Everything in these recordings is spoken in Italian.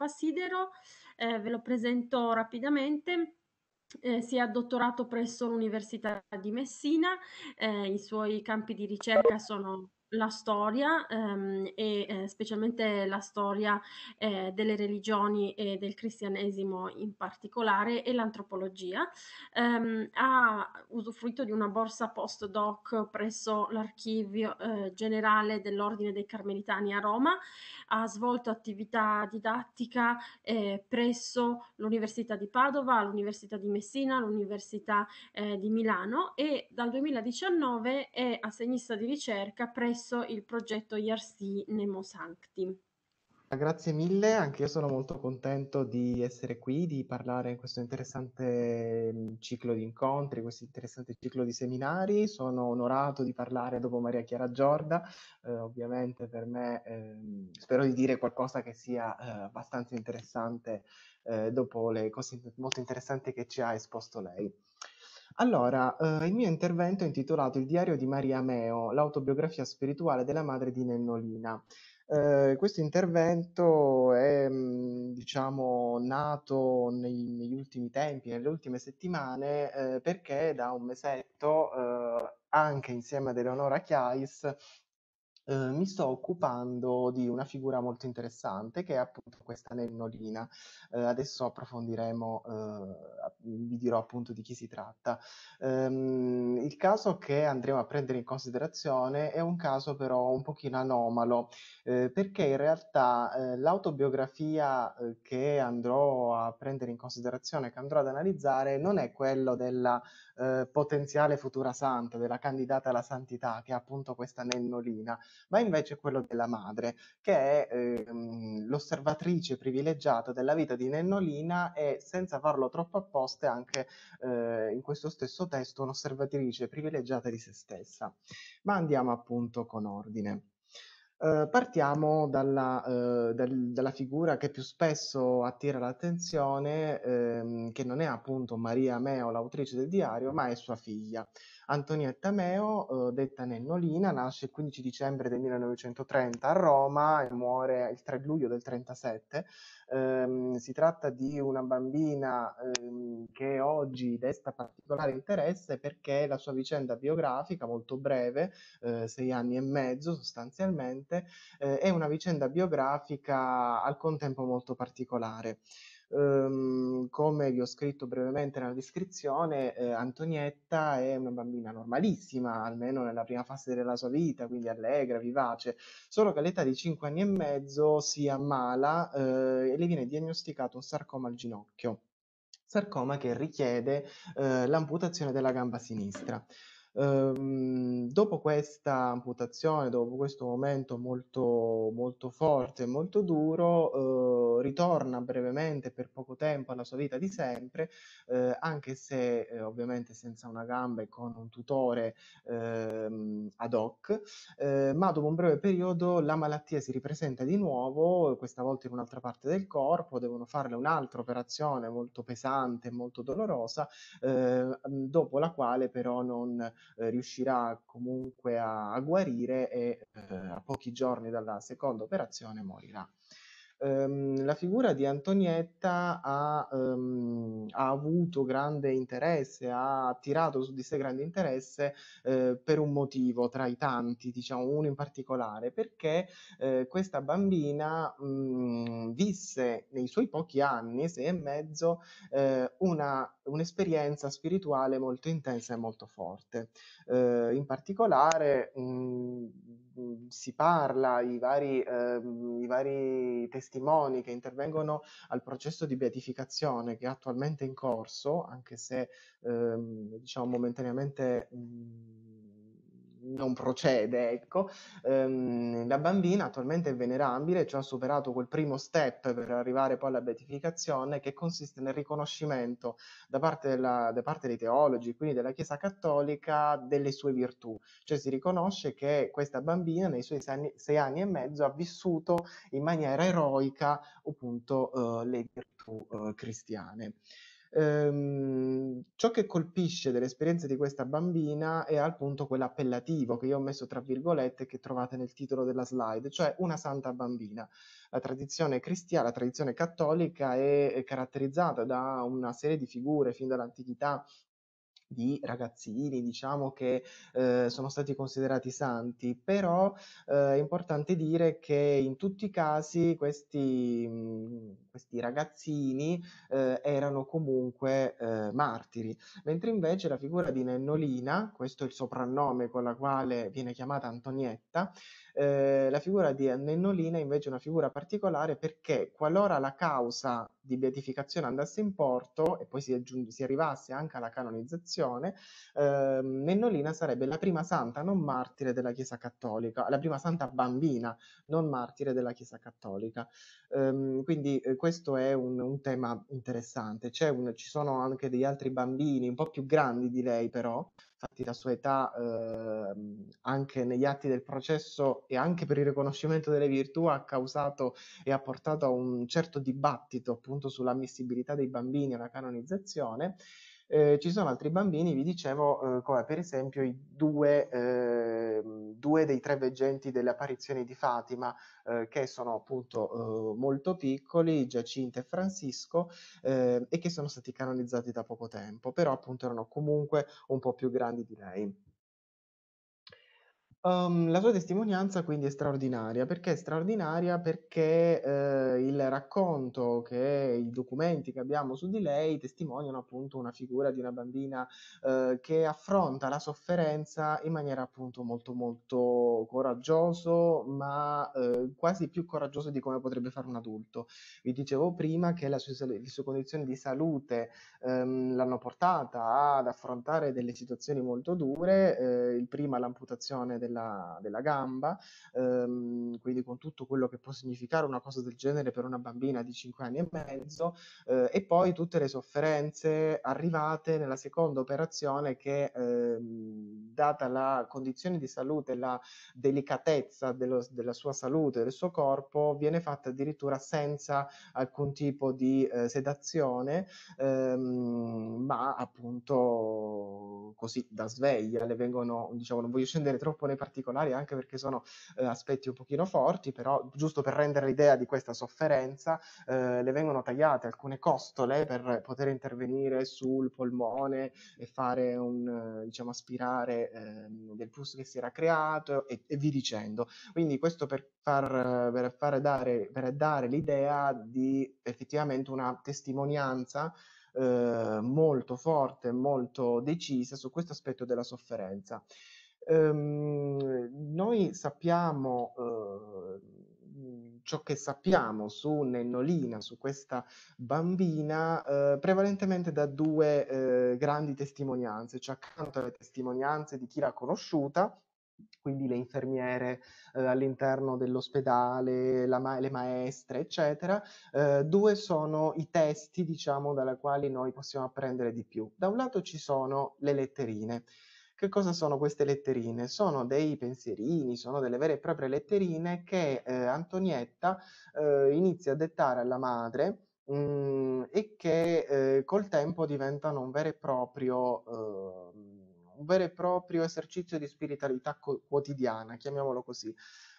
Papasidero, ehm, ve lo presento rapidamente. Ehm, si è dottorato presso l'Università di Messina, ehm, i suoi campi di ricerca sono la storia, ehm, e, ehm, specialmente la storia, ehm, delle religioni e del cristianesimo in particolare e l'antropologia. Ehm, ha usufruito di una borsa postdoc presso l'Archivio, ehm, Generale dell'Ordine dei Carmelitani a Roma, ha svolto attività didattica, ehm, presso l'Università di Padova, l'Università di Messina, l'Università, ehm, di Milano e dal 2019 è assegnista di ricerca presso il progetto IRC Nemo Sancti. Grazie mille, anche io sono molto contento di essere qui, di parlare in questo interessante mm, ciclo di incontri, questo interessante ciclo di seminari. Sono onorato di parlare dopo Maria Chiara Giorda. Eh, ovviamente per me ehm, spero di dire qualcosa che sia eh, abbastanza interessante eh, dopo le cose molto interessanti che ci ha esposto lei. Allora, eh, il mio intervento è intitolato Il diario di Maria Meo, l'autobiografia spirituale della madre di Nennolina. Eh, questo intervento è, mh, diciamo, nato nei- negli ultimi tempi, nelle ultime settimane, eh, perché da un mesetto, eh, anche insieme ad Eleonora Chiais, eh, mi sto occupando di una figura molto interessante che è appunto questa Nennolina. Eh, adesso approfondiremo, eh, vi dirò appunto di chi si tratta. Ehm, il caso che andremo a prendere in considerazione è un caso però un pochino anomalo, eh, perché in realtà eh, l'autobiografia che andrò a prendere in considerazione, che andrò ad analizzare, non è quello della potenziale futura santa, della candidata alla santità, che è appunto questa Nennolina, ma invece quello della madre, che è ehm, l'osservatrice privilegiata della vita di Nennolina e senza farlo troppo apposta anche eh, in questo stesso testo un'osservatrice privilegiata di se stessa. Ma andiamo appunto con ordine. Uh, partiamo dalla, uh, dal, dalla, figura che più spesso attira l'attenzione, ehm, che non è appunto Maria Meo, l'autrice del diario, ma è sua figlia. Antonietta Meo, eh, detta Nennolina, nasce il 15 dicembre del 1930 a Roma e muore il 3 luglio del 1937. Eh, si tratta di una bambina eh, che oggi desta particolare interesse perché la sua vicenda biografica, molto breve, eh, sei anni e mezzo sostanzialmente, eh, è una vicenda biografica al contempo molto particolare. Um, come vi ho scritto brevemente nella descrizione, eh, Antonietta è una bambina normalissima, almeno nella prima fase della sua vita, quindi allegra, vivace, solo che all'età di 5 anni e mezzo si ammala eh, e le viene diagnosticato un sarcoma al ginocchio, sarcoma che richiede eh, l'amputazione della gamba sinistra. Ehm, dopo questa amputazione, dopo questo momento molto, molto forte e molto duro, eh, ritorna brevemente per poco tempo alla sua vita di sempre, eh, anche se eh, ovviamente senza una gamba e con un tutore ehm, ad hoc, eh, ma dopo un breve periodo la malattia si ripresenta di nuovo, questa volta in un'altra parte del corpo, devono farle un'altra operazione molto pesante molto dolorosa, eh, dopo la quale però non eh, riuscirà comunque a, a guarire e eh, a pochi giorni dalla seconda operazione morirà. Um, la figura di Antonietta ha, um, ha, avuto grande interesse, ha attirato su di sé grande interesse eh, per un motivo tra i tanti, diciamo uno in particolare, perché eh, questa bambina mh, mm, visse nei suoi pochi anni, sei e mezzo, eh, una, un'esperienza spirituale molto intensa e molto forte. Eh, in particolare mh, mm, si parla, i vari, ehm, i vari testimoni che intervengono al processo di beatificazione che è attualmente in corso, anche se ehm, diciamo momentaneamente mh, non procede, ecco. Ehm, la bambina attualmente è venerabile, cioè ha superato quel primo step per arrivare poi alla beatificazione, che consiste nel riconoscimento da parte, della, da parte dei teologi, quindi della Chiesa Cattolica, delle sue virtù. Cioè si riconosce che questa bambina nei suoi sei anni, sei anni e mezzo ha vissuto in maniera eroica appunto eh, le virtù eh, cristiane. Ehm, ciò che colpisce dell'esperienza di questa bambina è appunto quell'appellativo che io ho messo tra virgolette che trovate nel titolo della slide, cioè una santa bambina. La tradizione cristiana, la tradizione cattolica è, caratterizzata da una serie di figure fin dall'antichità di ragazzini, diciamo, che eh, sono stati considerati santi, però eh, è importante dire che in tutti i casi questi, mh, questi ragazzini eh, erano comunque eh, martiri, mentre invece la figura di Nennolina, questo è il soprannome con la quale viene chiamata Antonietta, eh, la figura di Nennolina invece è una figura particolare perché qualora la causa di beatificazione andasse in porto e poi si, aggiung- si arrivasse anche alla canonizzazione, eh, Nennolina sarebbe la prima santa non martire della Chiesa Cattolica, la prima santa bambina non martire della Chiesa Cattolica. Quindi eh, questo è un, un tema interessante. Un, ci sono anche degli altri bambini un po' più grandi di lei però, infatti la sua età eh, anche negli atti del processo e anche per il riconoscimento delle virtù ha causato e ha portato a un certo dibattito appunto sull'ammissibilità dei bambini alla canonizzazione eh, ci sono altri bambini, vi dicevo, eh, come per esempio i due, eh, due, dei tre veggenti delle apparizioni di Fatima, eh, che sono appunto eh, molto piccoli, Giacinta e Francisco, eh, e che sono stati canonizzati da poco tempo, però appunto erano comunque un po' più grandi di lei. Um, la sua testimonianza quindi è straordinaria. Perché è straordinaria? Perché eh, il racconto che i documenti che abbiamo su di lei testimoniano appunto una figura di una bambina eh, che affronta la sofferenza in maniera appunto molto molto coraggioso, ma eh, quasi più coraggioso di come potrebbe fare un adulto. Vi dicevo prima che sua, le sue condizioni di salute ehm, l'hanno portata ad affrontare delle situazioni molto dure, eh, il prima l'amputazione del della, della gamba, ehm, quindi con tutto quello che può significare una cosa del genere per una bambina di 5 anni e mezzo, eh, e poi tutte le sofferenze arrivate nella seconda operazione che, ehm, data la condizione di salute la delicatezza dello, della sua salute, del suo corpo, viene fatta addirittura senza alcun tipo di eh, sedazione, ehm, ma appunto così da sveglia le vengono, diciamo, non voglio scendere troppo nei particolari anche perché sono eh, aspetti un pochino forti, però giusto per rendere l'idea di questa sofferenza, eh, le vengono tagliate alcune costole per poter intervenire sul polmone e fare un, diciamo, aspirare eh, del pus che si era creato e, e vi dicendo. Quindi questo per far, per far dare, per dare l'idea di effettivamente una testimonianza eh, molto forte, molto decisa su questo aspetto della sofferenza. Ehm, noi sappiamo, eh, ciò che sappiamo su Nennolina, su questa bambina, eh, prevalentemente da due eh, grandi testimonianze, cioè accanto alle testimonianze di chi l'ha conosciuta, quindi le infermiere eh, all'interno dell'ospedale, ma- le maestre, eccetera, eh, due sono i testi, diciamo, dalla quali noi possiamo apprendere di più. Da un lato ci sono le letterine. Che cosa sono queste letterine? Sono dei pensierini, sono delle vere e proprie letterine che eh, Antonietta eh, inizia a dettare alla madre mh, mm, e che eh, col tempo diventano un vero e proprio ehm, un vero e proprio esercizio di spiritualità co- quotidiana, chiamiamolo così.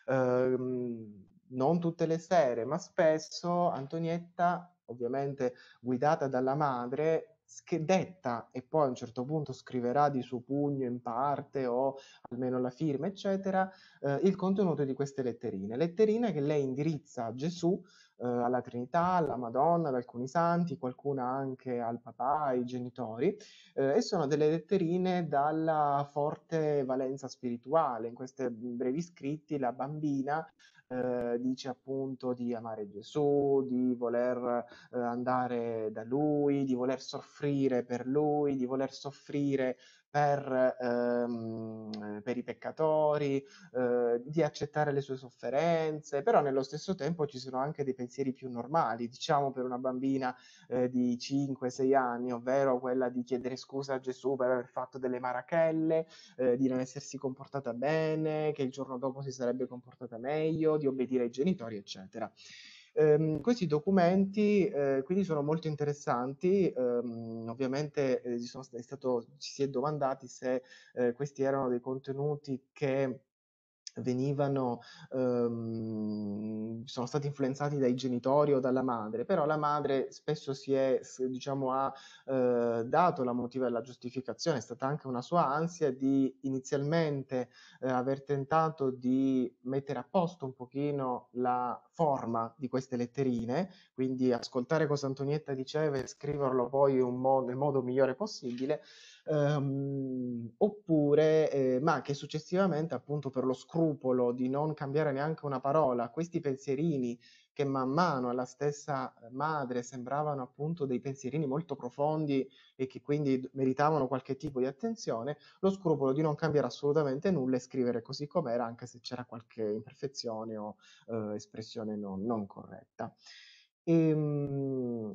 Uh, non tutte le sere, ma spesso Antonietta, ovviamente guidata dalla madre, che detta e poi a un certo punto scriverà di suo pugno in parte o almeno la firma, eccetera, eh, il contenuto di queste letterine. Letterine che lei indirizza a Gesù, eh, alla Trinità, alla Madonna, ad alcuni santi, qualcuna anche al papà, ai genitori, eh, e sono delle letterine dalla forte valenza spirituale. In questi brevi scritti la bambina eh, dice appunto di amare Gesù, di voler eh, andare da lui, di voler soffrire per lui, di voler soffrire per, ehm, per i peccatori, eh, di accettare le sue sofferenze, però nello stesso tempo ci sono anche dei pensieri più normali, diciamo per una bambina eh, di 5-6 anni, ovvero quella di chiedere scusa a Gesù per aver fatto delle marachelle, eh, di non essersi comportata bene, che il giorno dopo si sarebbe comportata meglio, di obbedire ai genitori, eccetera. Um, questi documenti eh, quindi sono molto interessanti, um, ovviamente eh, stato, ci si è domandati se eh, questi erano dei contenuti che venivano, ehm, sono stati influenzati dai genitori o dalla madre, però la madre spesso si è, diciamo, ha eh, dato la motiva e la giustificazione, è stata anche una sua ansia di inizialmente eh, aver tentato di mettere a posto un pochino la forma di queste letterine, quindi ascoltare cosa Antonietta diceva e scriverlo poi modo, nel modo migliore possibile, ehm, oppure, eh, ma che successivamente appunto per lo scrupolo di non cambiare neanche una parola, questi pensierini che man mano alla stessa madre sembravano appunto dei pensierini molto profondi e che quindi meritavano qualche tipo di attenzione, lo scrupolo di non cambiare assolutamente nulla e scrivere così com'era anche se c'era qualche imperfezione o eh, espressione non, non corretta. E, ehm,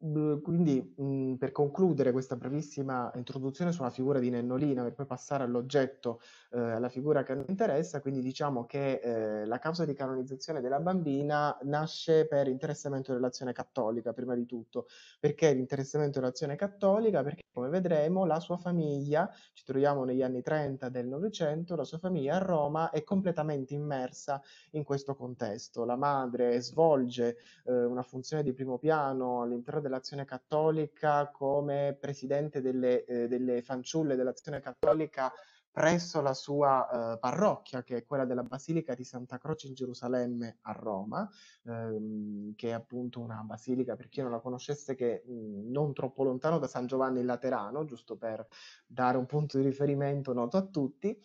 quindi, mhmm, per concludere questa brevissima introduzione sulla figura di Nennolina, per poi passare all'oggetto, ehm, alla figura che mi interessa, quindi diciamo che, ehm, la causa di canonizzazione della bambina nasce per interessamento dell'azione cattolica, prima di tutto. Perché l'interessamento dell'azione cattolica? Perché, come vedremo, la sua famiglia, ci troviamo negli anni 30 del Novecento, la sua famiglia a Roma è completamente immersa in questo contesto. La madre svolge, ehm, una funzione di primo piano all'interno dell'Azione Cattolica come presidente delle, eh, delle fanciulle dell'Azione Cattolica presso la sua eh, parrocchia, che è quella della Basilica di Santa Croce in Gerusalemme a Roma, ehm, che è appunto una basilica, per chi non la conoscesse, che mh, non troppo lontano da San Giovanni il Laterano, giusto per dare un punto di riferimento noto a tutti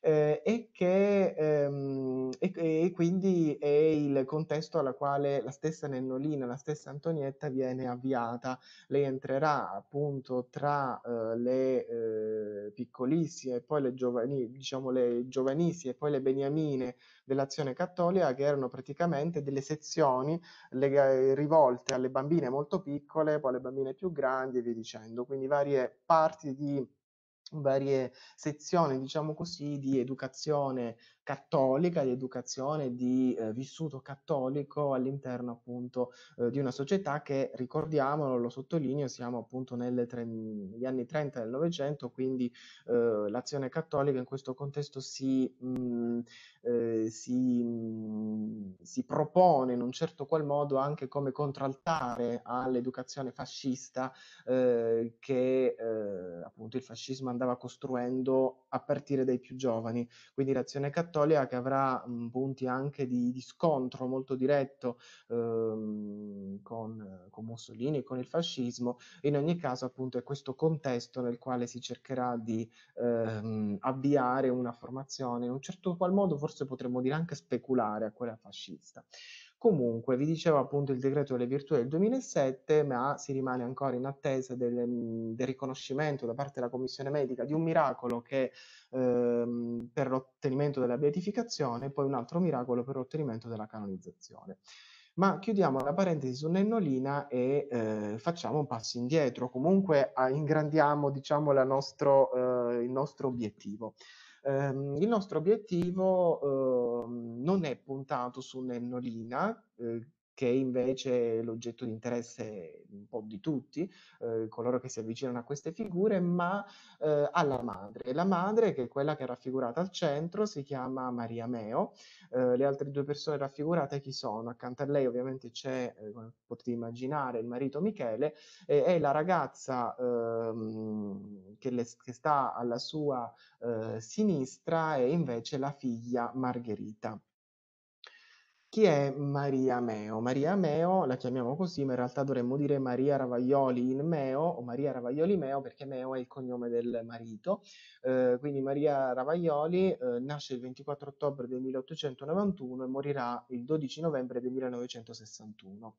eh, e che ehm, e, e, quindi è il contesto alla quale la stessa Nennolina, la stessa Antonietta viene avviata. Lei entrerà appunto tra eh, le eh, piccolissime e poi le giovani, diciamo le giovanissime e poi le beniamine dell'azione cattolica che erano praticamente delle sezioni lega- rivolte alle bambine molto piccole, poi alle bambine più grandi e via dicendo, quindi varie parti di varie sezioni, diciamo così, di educazione cattolica, di educazione, di eh, vissuto cattolico all'interno appunto eh, di una società che, ricordiamolo, lo sottolineo, siamo appunto tre, negli anni 30 del Novecento, quindi eh, l'azione cattolica in questo contesto si, mh, mm, eh, si, mh, si, propone in un certo qual modo anche come contraltare all'educazione fascista eh, che eh, appunto il fascismo andava costruendo a partire dai più giovani. Quindi l'azione cattolica cattolica che avrà mh, punti anche di, di, scontro molto diretto ehm, con, con, Mussolini e con il fascismo. In ogni caso, appunto, è questo contesto nel quale si cercherà di ehm, avviare una formazione, in un certo qual modo forse potremmo dire anche speculare a quella fascista. Comunque, vi dicevo appunto il decreto delle virtù del 2007, ma si rimane ancora in attesa del, del riconoscimento da parte della Commissione Medica di un miracolo che ehm, per l'ottenimento della beatificazione e poi un altro miracolo per l'ottenimento della canonizzazione. Ma chiudiamo la parentesi su Nennolina e eh, facciamo un passo indietro, comunque ingrandiamo diciamo, nostro, eh, il nostro obiettivo. Ehm, il nostro obiettivo ehm, non è puntato su Nennolina, che invece è l'oggetto di interesse un po' di tutti, eh, coloro che si avvicinano a queste figure, ma eh, alla madre. La madre, che è quella che è raffigurata al centro, si chiama Maria Meo. Eh, le altre due persone raffigurate chi sono? Accanto a lei ovviamente c'è, eh, come potete immaginare, il marito Michele e la ragazza ehm, che, le, che, sta alla sua eh, sinistra è invece la figlia Margherita. Chi è Maria Meo? Maria Meo la chiamiamo così, ma in realtà dovremmo dire Maria Ravaglioli in Meo o Maria Ravaglioli Meo perché Meo è il cognome del marito. Eh, quindi Maria Ravaglioli eh, nasce il 24 ottobre del 1891 e morirà il 12 novembre del 1961.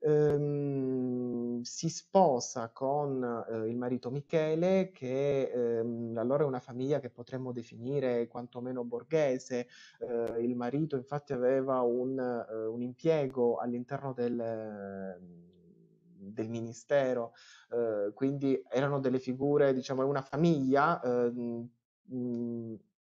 Ehm, si sposa con eh, il marito Michele, che ehm, allora è una famiglia che potremmo definire quantomeno borghese. Eh, il marito infatti aveva un, eh, un impiego all'interno del del ministero, eh, quindi erano delle figure, diciamo, una famiglia eh,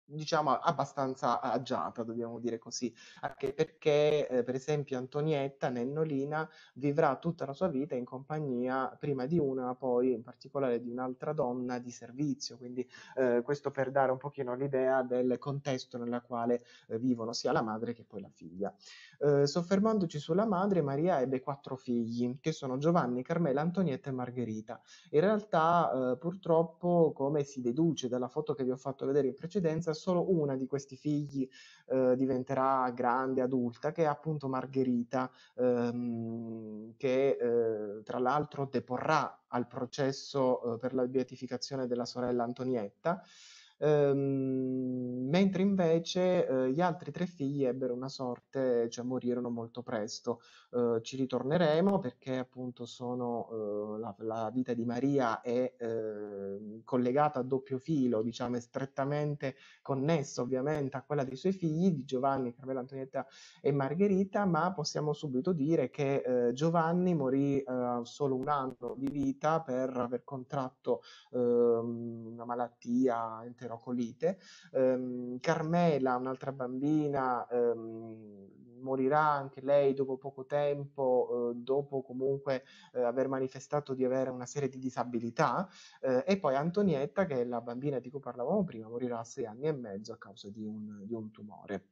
diciamo abbastanza agiata, dobbiamo dire così, anche perché eh, per esempio Antonietta Nennolina vivrà tutta la sua vita in compagnia prima di una, poi in particolare di un'altra donna di servizio, quindi eh, questo per dare un pochino l'idea del contesto nella quale eh, vivono sia la madre che poi la figlia. Eh, soffermandoci sulla madre, Maria ebbe quattro figli, che sono Giovanni, Carmela, Antonietta e Margherita. In realtà, eh, purtroppo, come si deduce dalla foto che vi ho fatto vedere in precedenza, solo una di questi figli eh, diventerà grande, adulta, che è appunto Margherita, ehm, che eh, tra l'altro deporrà al processo eh, per la beatificazione della sorella Antonietta. Ehm, mentre invece eh, gli altri tre figli ebbero una sorte, cioè morirono molto presto. Eh, ci ritorneremo perché appunto sono, eh, la, la, vita di Maria è ehm, collegata a doppio filo, diciamo, è strettamente connessa ovviamente a quella dei suoi figli, di Giovanni, Carmela Antonietta e Margherita, ma possiamo subito dire che eh, Giovanni morì eh, solo un anno di vita per aver contratto ehm, una malattia enterologica enterocolite. Um, Carmela, un'altra bambina, um, morirà anche lei dopo poco tempo, eh, dopo comunque eh, aver manifestato di avere una serie di disabilità, eh, e poi Antonietta, che è la bambina di cui parlavamo prima, morirà a sei anni e mezzo a causa di un, di un tumore.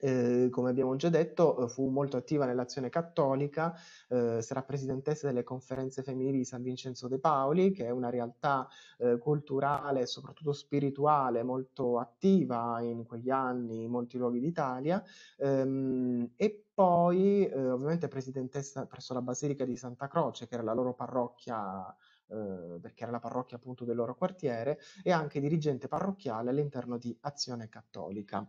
Eh, come abbiamo già detto, eh, fu molto attiva nell'azione cattolica, eh, sarà presidentessa delle conferenze femminili di San Vincenzo de Paoli, che è una realtà eh, culturale e soprattutto spirituale molto attiva in quegli anni in molti luoghi d'Italia, ehm, e poi eh, ovviamente presidentessa presso la Basilica di Santa Croce, che era la loro parrocchia Uh, perché era la parrocchia appunto del loro quartiere, e anche dirigente parrocchiale all'interno di Azione Cattolica.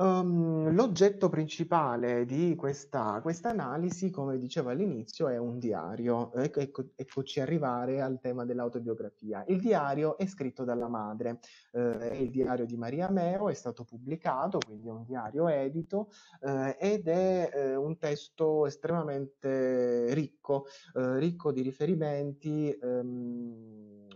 Um, l'oggetto principale di questa, questa analisi, come dicevo all'inizio, è un diario. Ecco, ecco, eccoci arrivare al tema dell'autobiografia. Il diario è scritto dalla madre, eh, è il diario di Maria Meo, è stato pubblicato, quindi è un diario edito eh, ed è eh, un testo estremamente ricco, eh, ricco di riferimenti. Ehm,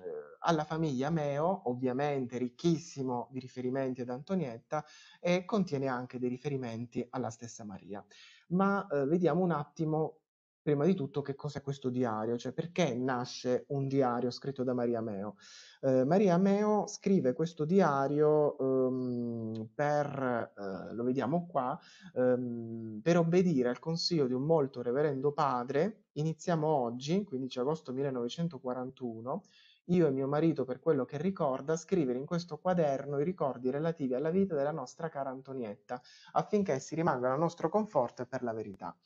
alla famiglia Meo, ovviamente ricchissimo di riferimenti ad Antonietta, e contiene anche dei riferimenti alla stessa Maria. Ma eh, vediamo un attimo prima di tutto che cos'è questo diario, cioè perché nasce un diario scritto da Maria Meo. Eh, Maria Meo scrive questo diario um, per, uh, lo vediamo qua, um, per obbedire al consiglio di un molto reverendo padre. Iniziamo oggi, 15 agosto 1941, io e mio marito, per quello che ricorda, scrivere in questo quaderno i ricordi relativi alla vita della nostra cara Antonietta, affinché si rimangano a nostro conforto e per la verità.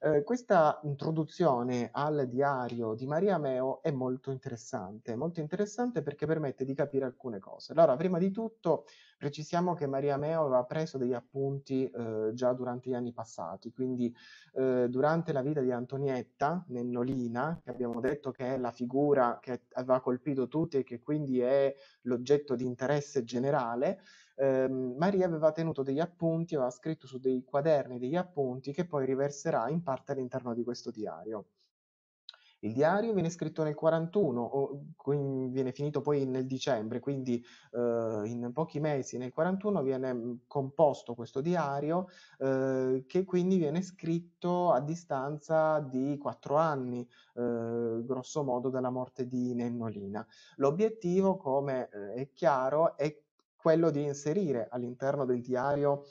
Eh, questa introduzione al diario di Maria Meo è molto interessante, molto interessante perché permette di capire alcune cose. Allora, prima di tutto precisiamo che Maria Meo aveva preso degli appunti eh, già durante gli anni passati, quindi eh, durante la vita di Antonietta Nennolina, che abbiamo detto che è la figura che aveva colpito tutti e che quindi è l'oggetto di interesse generale, ehm, Maria aveva tenuto degli appunti, aveva scritto su dei quaderni degli appunti che poi riverserà in parte all'interno di questo diario. Il diario viene scritto nel 41, o, viene finito poi nel dicembre, quindi eh, in pochi mesi nel 41 viene mm, composto questo diario eh, che quindi viene scritto a distanza di quattro anni, eh, grosso modo dalla morte di Nennolina. L'obiettivo, come eh, è chiaro, è quello di inserire all'interno del diario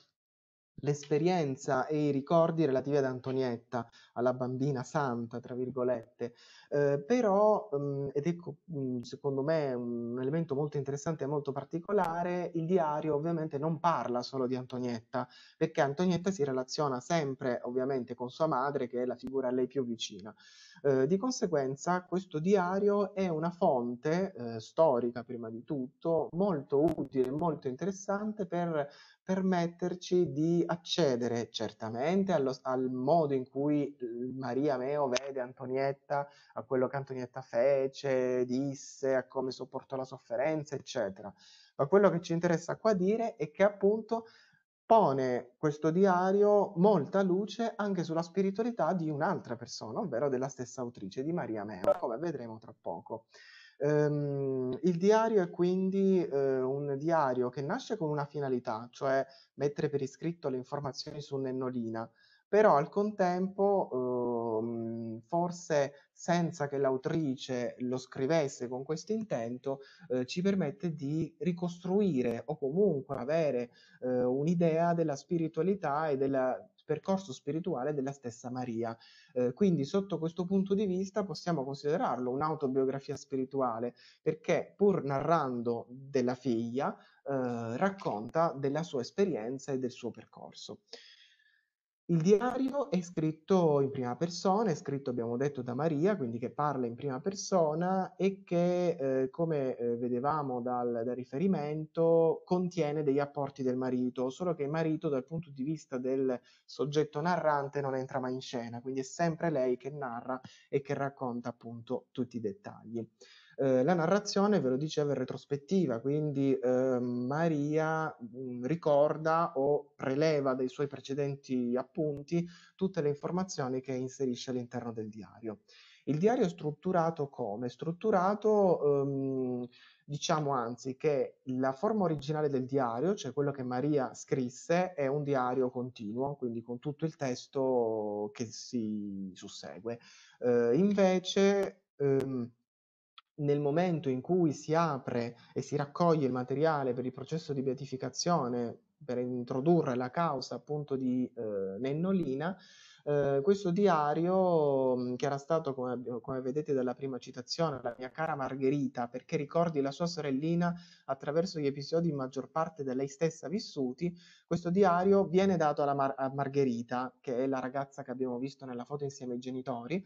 l'esperienza e i ricordi relativi ad Antonietta, alla bambina santa, tra virgolette, Eh, però, mh, ed ecco, mh, secondo me un elemento molto interessante e molto particolare, il diario ovviamente non parla solo di Antonietta, perché Antonietta si relaziona sempre ovviamente con sua madre, che è la figura a lei più vicina. Eh, di conseguenza questo diario è una fonte eh, storica prima di tutto, molto utile, molto interessante per permetterci di accedere certamente allo, al modo in cui Maria Meo vede Antonietta, a quello che Antonietta fece, disse, a come sopportò la sofferenza, eccetera. Ma quello che ci interessa qua dire è che appunto pone questo diario molta luce anche sulla spiritualità di un'altra persona, ovvero della stessa autrice, di Maria Meo, come vedremo tra poco. Um, il diario è quindi uh, un diario che nasce con una finalità, cioè mettere per iscritto le informazioni su Nennolina, però al contempo uh, forse senza che l'autrice lo scrivesse con questo intento, uh, ci permette di ricostruire o comunque avere eh, un'idea della spiritualità e del percorso spirituale della stessa Maria. Eh, quindi sotto questo punto di vista possiamo considerarlo un'autobiografia spirituale perché pur narrando della figlia eh, racconta della sua esperienza e del suo percorso. Il diario è scritto in prima persona, è scritto, abbiamo detto, da Maria, quindi che parla in prima persona e che, eh, come eh, vedevamo dal, dal, riferimento, contiene degli apporti del marito, solo che il marito dal punto di vista del soggetto narrante non entra mai in scena, quindi è sempre lei che narra e che racconta appunto tutti i dettagli. Eh, la narrazione, ve lo dicevo, è retrospettiva, quindi eh, Maria mh, mm, ricorda o preleva dai suoi precedenti appunti tutte le informazioni che inserisce all'interno del diario. Il diario è strutturato come? Strutturato, ehm, diciamo anzi, che la forma originale del diario, cioè quello che Maria scrisse, è un diario continuo, quindi con tutto il testo che si sussegue. Eh, invece, ehm, nel momento in cui si apre e si raccoglie il materiale per il processo di beatificazione, per introdurre la causa appunto di eh, Nennolina, eh, questo diario, che era stato, come, come, vedete dalla prima citazione, la mia cara Margherita, perché ricordi la sua sorellina attraverso gli episodi in maggior parte da lei stessa vissuti, questo diario viene dato Mar- a Margherita, che è la ragazza che abbiamo visto nella foto insieme ai genitori,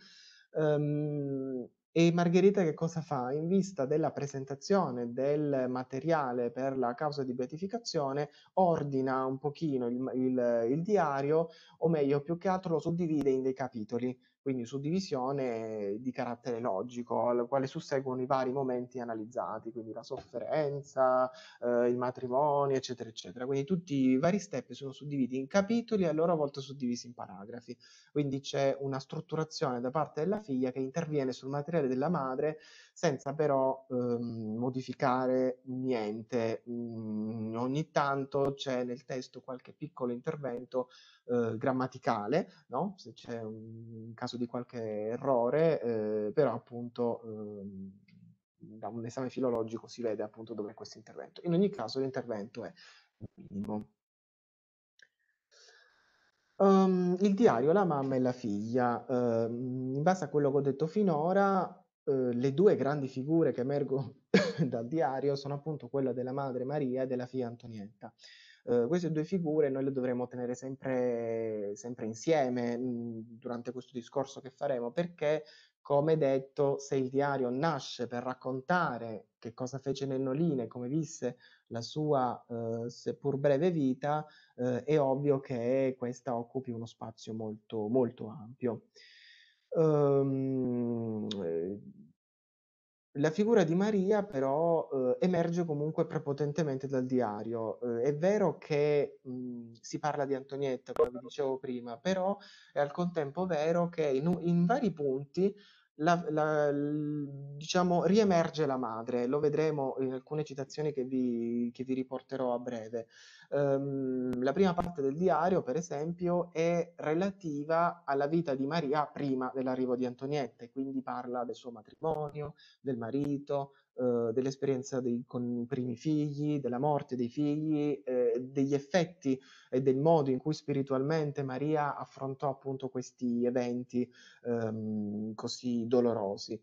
Um, e Margherita che cosa fa? In vista della presentazione del materiale per la causa di beatificazione, ordina un pochino il, il, il diario, o meglio, più che altro lo suddivide in dei capitoli quindi suddivisione di carattere logico, al quale susseguono i vari momenti analizzati, quindi la sofferenza, eh, il matrimonio, eccetera, eccetera. Quindi tutti i vari step sono suddivisi in capitoli e a loro volta suddivisi in paragrafi. Quindi c'è una strutturazione da parte della figlia che interviene sul materiale della madre senza però ehm, modificare niente. Mm, ogni tanto c'è nel testo qualche piccolo intervento eh, grammaticale, no? se c'è un caso di qualche errore, eh, però appunto ehm, da un esame filologico si vede appunto dove è questo intervento. In ogni caso l'intervento è minimo. Um, il diario La mamma e la figlia. Uh, in base a quello che ho detto finora, uh, le due grandi figure che emergono dal diario sono appunto quella della madre Maria e della figlia Antonietta. Uh, queste due figure noi le dovremo tenere sempre, sempre insieme mh, mhmm, durante questo discorso che faremo perché, come detto, se il diario nasce per raccontare che cosa fece Nennoline, come visse la sua uh, seppur breve vita, uh, è ovvio che questa occupi uno spazio molto, molto ampio. Um, la figura di Maria però eh, emerge comunque prepotentemente dal diario. Eh, è vero che mh, si parla di Antonietta, come vi dicevo prima, però è al contempo vero che in, in vari punti la, la, diciamo, riemerge la madre, lo vedremo in alcune citazioni che vi, che vi riporterò a breve. Um, la prima parte del diario, per esempio, è relativa alla vita di Maria prima dell'arrivo di Antonietta, quindi parla del suo matrimonio, del marito, eh, dell'esperienza dei, con i primi figli, della morte dei figli, eh, degli effetti e del modo in cui spiritualmente Maria affrontò appunto questi eventi ehm, così dolorosi.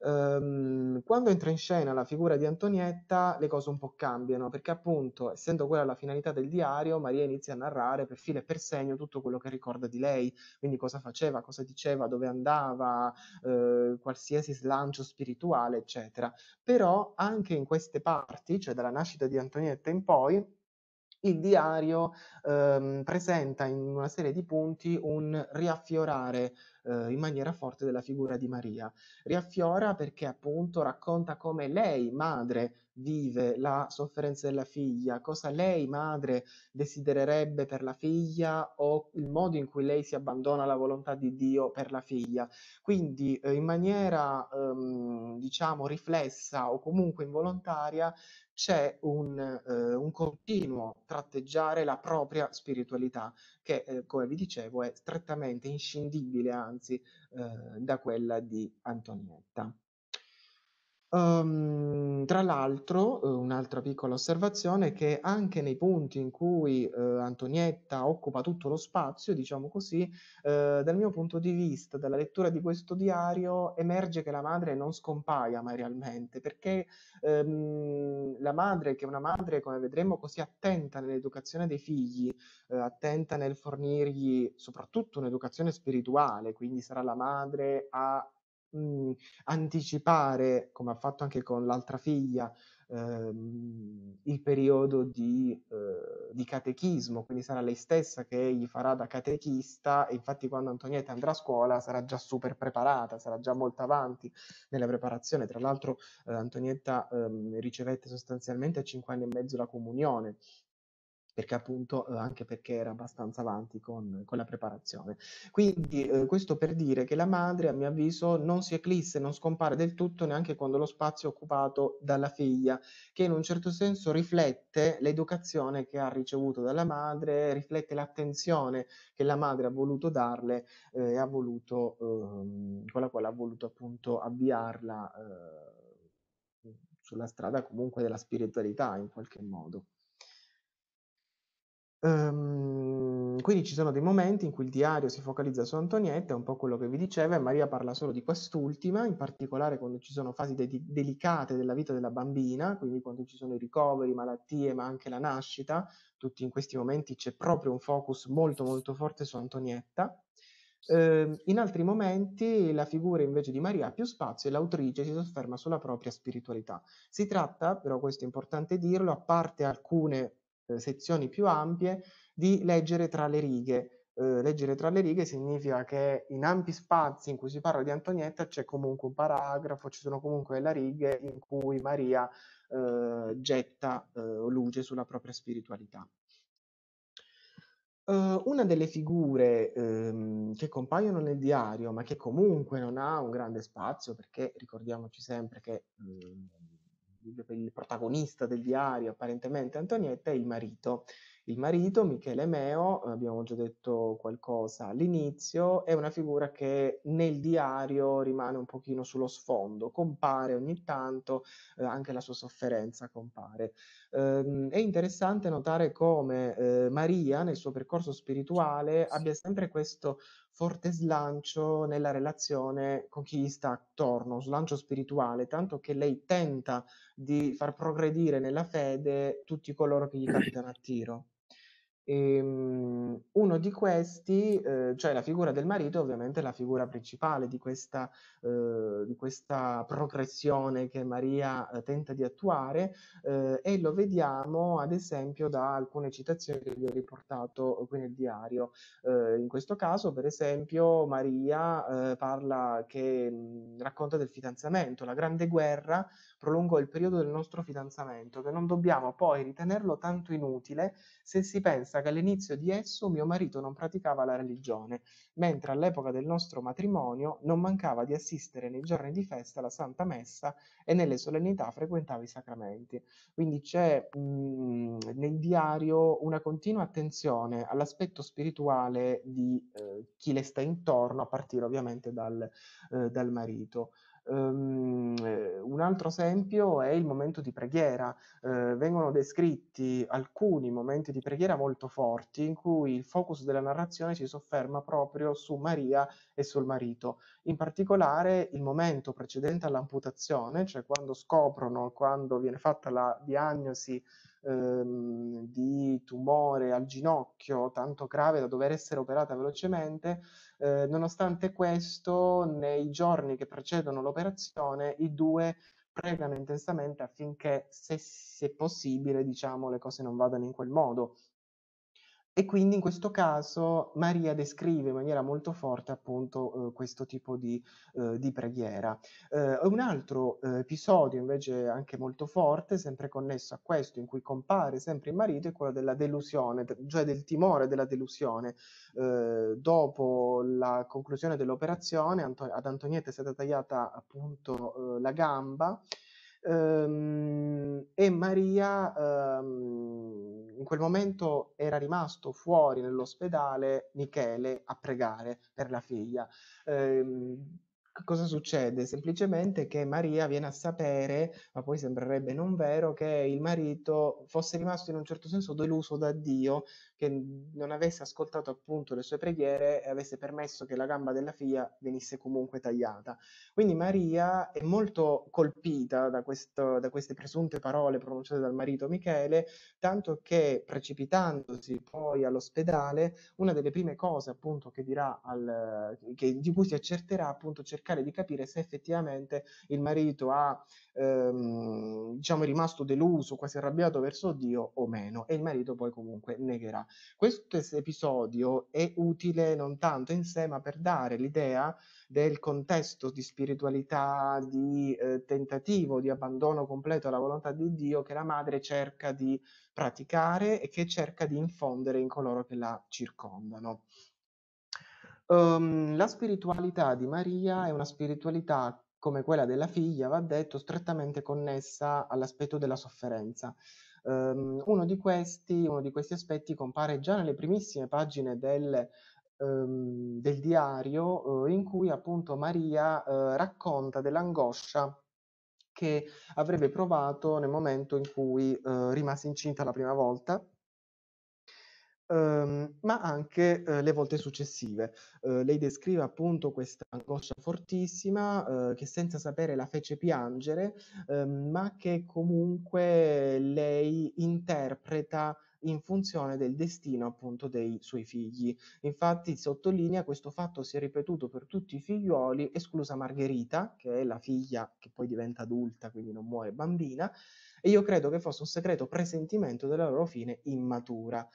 Um, quando entra in scena la figura di Antonietta, le cose un po' cambiano, perché appunto, essendo quella la finalità del diario, Maria inizia a narrare per filo e per segno tutto quello che ricorda di lei, quindi cosa faceva, cosa diceva, dove andava, eh, qualsiasi slancio spirituale, eccetera. Però anche in queste parti, cioè dalla nascita di Antonietta in poi, il diario ehm, presenta in una serie di punti un riaffiorare eh, in maniera forte della figura di Maria. Riaffiora perché appunto racconta come lei, madre, vive la sofferenza della figlia, cosa lei, madre, desidererebbe per la figlia o il modo in cui lei si abbandona alla volontà di Dio per la figlia. Quindi eh, in maniera, ehm, diciamo, riflessa o comunque involontaria c'è un, eh, un, continuo tratteggiare la propria spiritualità, che, eh, come vi dicevo, è strettamente inscindibile, anzi, eh, da quella di Antonietta. Um, tra l'altro, uh, un'altra piccola osservazione è che anche nei punti in cui uh, Antonietta occupa tutto lo spazio, diciamo così, uh, dal mio punto di vista, dalla lettura di questo diario, emerge che la madre non scompaia materialmente, perché um, la madre, che è una madre, come vedremo, così attenta nell'educazione dei figli, attenta nel fornirgli soprattutto un'educazione spirituale, quindi sarà la madre a mh, anticipare, come ha fatto anche con l'altra figlia, ehm, il periodo di, eh, di, catechismo, quindi sarà lei stessa che gli farà da catechista e infatti quando Antonietta andrà a scuola sarà già super preparata, sarà già molto avanti nella preparazione. Tra l'altro eh, Antonietta ehm, ricevette sostanzialmente a cinque anni e mezzo la comunione, perché appunto eh, anche perché era abbastanza avanti con, con la preparazione. Quindi eh, questo per dire che la madre, a mio avviso, non si eclisse, non scompare del tutto neanche quando lo spazio è occupato dalla figlia, che in un certo senso riflette l'educazione che ha ricevuto dalla madre, riflette l'attenzione che la madre ha voluto darle eh, e ha voluto, ehm, con la quale ha voluto appunto avviarla eh, sulla strada comunque della spiritualità in qualche modo. Ehm, quindi ci sono dei momenti in cui il diario si focalizza su Antonietta, è un po' quello che vi dicevo, e Maria parla solo di quest'ultima, in particolare quando ci sono fasi de- delicate della vita della bambina, quindi quando ci sono i ricoveri, malattie, ma anche la nascita, tutti in questi momenti c'è proprio un focus molto molto forte su Antonietta. Eh, in altri momenti la figura invece di Maria ha più spazio e l'autrice si sofferma sulla propria spiritualità. Si tratta, però questo è importante dirlo, a parte alcune eh, sezioni più ampie, di leggere tra le righe. Eh, leggere tra le righe significa che in ampi spazi in cui si parla di Antonietta c'è comunque un paragrafo, ci sono comunque delle righe in cui Maria eh, getta eh, luce sulla propria spiritualità. Uh, una delle figure um, che compaiono nel diario, ma che comunque non ha un grande spazio, perché ricordiamoci sempre che um, il protagonista del diario, apparentemente Antonietta, è il marito. Il marito, Michele Meo, abbiamo già detto qualcosa all'inizio, è una figura che nel diario rimane un pochino sullo sfondo, compare ogni tanto, eh, anche la sua sofferenza compare. Eh, è interessante notare come eh, Maria, nel suo percorso spirituale, abbia sempre questo forte slancio nella relazione con chi gli sta attorno, slancio spirituale, tanto che lei tenta di far progredire nella fede tutti coloro che gli capitano a tiro. E, um, uno di questi, eh, cioè la figura del marito, ovviamente è la figura principale di questa, eh, di questa progressione che Maria eh, tenta di attuare eh, e lo vediamo ad esempio da alcune citazioni che vi ho riportato qui nel diario. Eh, in questo caso, per esempio, Maria eh, parla che mh, racconta del fidanzamento, la grande guerra prolungò il periodo del nostro fidanzamento, che non dobbiamo poi ritenerlo tanto inutile se si pensa che all'inizio di esso mio marito non praticava la religione, mentre all'epoca del nostro matrimonio non mancava di assistere nei giorni di festa alla Santa Messa e nelle solennità frequentava i sacramenti. Quindi c'è mh, mhmm, nel diario una continua attenzione all'aspetto spirituale di eh, chi le sta intorno, a partire ovviamente dal, eh, dal marito. Um, un altro esempio è il momento di preghiera. Uh, vengono descritti alcuni momenti di preghiera molto forti in cui il focus della narrazione si sofferma proprio su Maria e sul marito. In particolare il momento precedente all'amputazione, cioè quando scoprono, quando viene fatta la diagnosi ehm, di tumore al ginocchio tanto grave da dover essere operata velocemente, eh, nonostante questo, nei giorni che precedono l'operazione, i due pregano intensamente affinché, se, se possibile, diciamo, le cose non vadano in quel modo. E quindi in questo caso Maria descrive in maniera molto forte appunto eh, questo tipo di, eh, di preghiera. Eh, un altro eh, episodio invece anche molto forte, sempre connesso a questo, in cui compare sempre il marito, è quello della delusione, cioè del timore della delusione. Eh, dopo la conclusione dell'operazione Anto- ad Antonietta è stata tagliata appunto eh, la gamba ehm, e Maria ehm, in quel momento era rimasto fuori nell'ospedale Michele a pregare per la figlia. Ehm, cosa succede? Semplicemente che Maria viene a sapere, ma poi sembrerebbe non vero, che il marito fosse rimasto in un certo senso deluso da Dio, che non avesse ascoltato appunto le sue preghiere e avesse permesso che la gamba della figlia venisse comunque tagliata. Quindi Maria è molto colpita da, questo, da queste presunte parole pronunciate dal marito Michele, tanto che precipitandosi poi all'ospedale, una delle prime cose appunto che dirà al, che, di cui si accerterà appunto cercare cercare di capire se effettivamente il marito ha, ehm, diciamo, è rimasto deluso, quasi arrabbiato verso Dio o meno, e il marito poi comunque negherà. Questo episodio è utile non tanto in sé, ma per dare l'idea del contesto di spiritualità, di eh, tentativo di abbandono completo alla volontà di Dio che la madre cerca di praticare e che cerca di infondere in coloro che la circondano. Um, la spiritualità di Maria è una spiritualità come quella della figlia, va detto, strettamente connessa all'aspetto della sofferenza. Um, uno, di questi, uno di questi aspetti compare già nelle primissime pagine del, um, del diario, uh, in cui appunto Maria uh, racconta dell'angoscia che avrebbe provato nel momento in cui uh, rimase incinta la prima volta Ehm, ma anche, ehm, le volte successive. Uhm, lei descrive appunto questa angoscia fortissima, uhm, che senza sapere la fece piangere, uhm, ma che comunque lei interpreta in funzione del destino appunto dei suoi figli. Infatti sottolinea questo fatto si è ripetuto per tutti i figliuoli, esclusa Margherita, che è la figlia che poi diventa adulta, quindi non muore bambina, e io credo che fosse un segreto presentimento della loro fine immatura.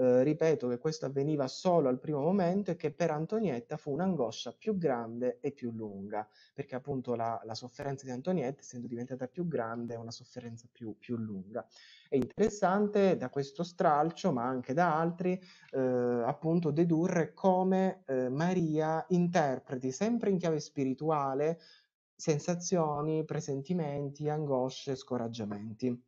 Eh, ripeto che questo avveniva solo al primo momento e che per Antonietta fu un'angoscia più grande e più lunga, perché appunto la, la sofferenza di Antonietta, essendo diventata più grande, è una sofferenza più, più lunga. È interessante da questo stralcio, ma anche da altri, eh, appunto dedurre come eh, Maria interpreti sempre in chiave spirituale sensazioni, presentimenti, angosce, scoraggiamenti.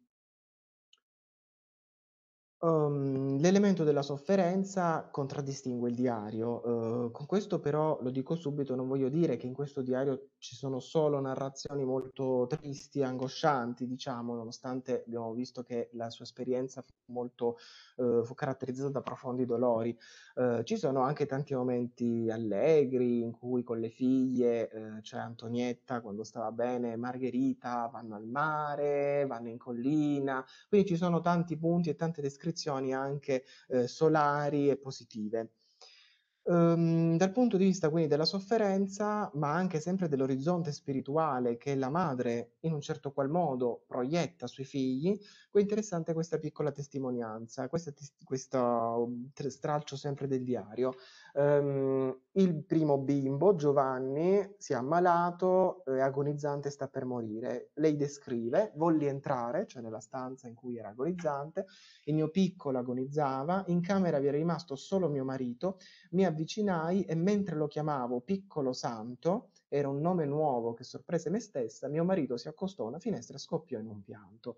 Um, l'elemento della sofferenza contraddistingue il diario. Uh, con questo però, lo dico subito, non voglio dire che in questo diario ci sono solo narrazioni molto tristi, angoscianti, diciamo, nonostante abbiamo visto che la sua esperienza fu molto uh, fu caratterizzata da profondi dolori. Uh, ci sono anche tanti momenti allegri in cui con le figlie, c'è cioè Antonietta quando stava bene, Margherita vanno al mare, vanno in collina, quindi ci sono tanti punti e tante descrizioni descrizioni anche eh, solari e positive. Um, dal punto di vista quindi della sofferenza, ma anche sempre dell'orizzonte spirituale che la madre in un certo qual modo proietta sui figli, è interessante questa piccola testimonianza, questo, questo stralcio sempre del diario. Um, il primo bimbo, Giovanni, si è ammalato, è agonizzante, sta per morire. Lei descrive, volli entrare, cioè nella stanza in cui era agonizzante, il mio piccolo agonizzava, in camera vi era rimasto solo mio marito, mi avvicinai e mentre lo chiamavo piccolo santo, era un nome nuovo che sorprese me stessa, mio marito si accostò a una finestra e scoppiò in un pianto.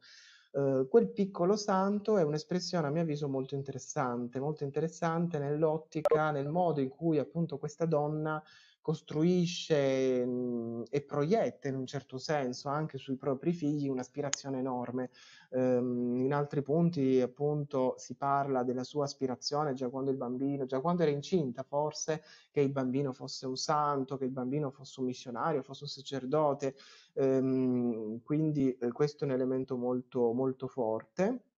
Uh, quel piccolo santo è un'espressione a mio avviso molto interessante, molto interessante nell'ottica, nel modo in cui appunto questa donna costruisce mh, e proietta in un certo senso anche sui propri figli un'aspirazione enorme. Um, in altri punti appunto si parla della sua aspirazione già quando il bambino, già quando era incinta forse, che il bambino fosse un santo, che il bambino fosse un missionario, fosse un sacerdote, um, quindi eh, questo è un elemento molto, molto forte.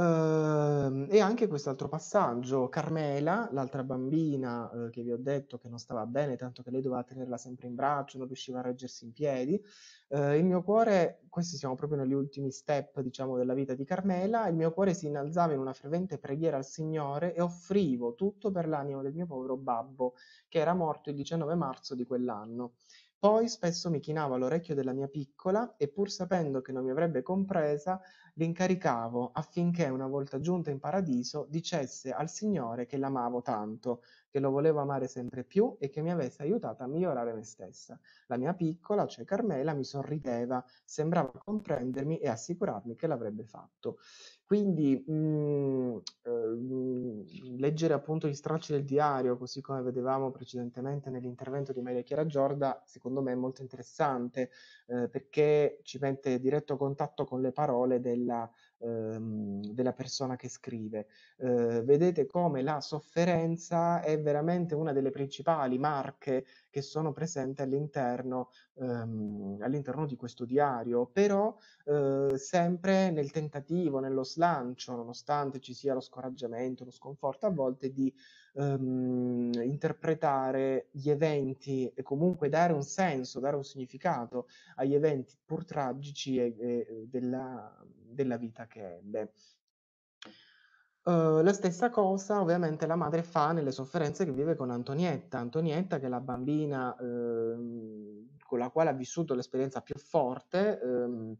Ehm, e anche quest'altro passaggio, Carmela, l'altra bambina, ehm, che vi ho detto che non stava bene, tanto che lei doveva tenerla sempre in braccio, non riusciva a reggersi in piedi. Ehm, il mio cuore, questi siamo proprio negli ultimi step, diciamo, della vita di Carmela, il mio cuore si innalzava in una fervente preghiera al Signore e offrivo tutto per l'animo del mio povero babbo, che era morto il 19 marzo di quell'anno. Poi spesso mi chinavo all'orecchio della mia piccola e pur sapendo che non mi avrebbe compresa, l'incaricavo affinché una volta giunta in paradiso dicesse al Signore che l'amavo tanto, che lo volevo amare sempre più e che mi avesse aiutato a migliorare me stessa. La mia piccola, cioè Carmela, mi sorrideva, sembrava comprendermi e assicurarmi che l'avrebbe fatto. Quindi mh, mm, eh, leggere appunto gli stralci del diario, così come vedevamo precedentemente nell'intervento di Maria Chiara Giorda, secondo me è molto interessante eh, perché ci mette diretto contatto con le parole della, ehm, della persona che scrive. Eh, vedete come la sofferenza è veramente una delle principali marche che sono presenti all'interno, ehm, all'interno di questo diario, però eh, sempre nel tentativo, nello slancio, nonostante ci sia lo scoraggiamento, lo sconforto a volte di ehm, interpretare gli eventi e comunque dare un senso, dare un significato agli eventi pur tragici e, e della, della vita che ebbe. Uh, la stessa cosa ovviamente la madre fa nelle sofferenze che vive con Antonietta. Antonietta che è la bambina uh, con la quale ha vissuto l'esperienza più forte, um,